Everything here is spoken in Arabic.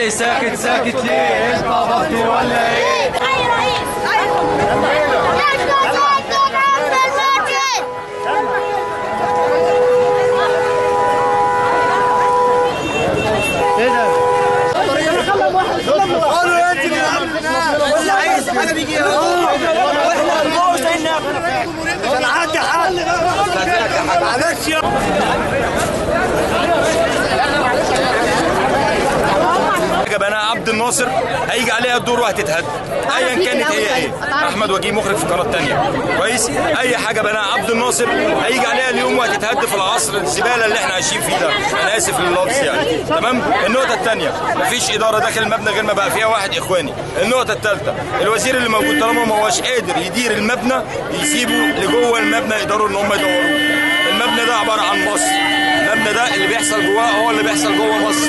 اللي ساكت ساكت ليه انت بطي ولا إيه؟ اي رئيس قالوا انت اللي عامل وإحنا الموت هنا عندي حل ما عملتش عبد الناصر هيجي عليها الدور وهتتهد ايا كانت هي إيه؟ أحمد وجيه مخرج في القناه الثانية كويس؟ أي حاجة بناها عبد الناصر هيجي عليها اليوم وهتتهد في العصر الزبالة اللي إحنا عايشين فيه ده. أنا آسف لللفظ يعني. تمام؟ النقطة الثانية مفيش إدارة داخل المبنى غير ما بقى فيها واحد إخواني. النقطة الثالثه الوزير اللي موجود طالما ما هوش قادر يدير المبنى يسيبه لجوه المبنى يقدروا إن هم يدوروه المبنى ده عبارة عن مصر. المبنى ده اللي بيحصل جواه هو اللي بيحصل جوه مصر.